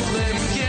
let him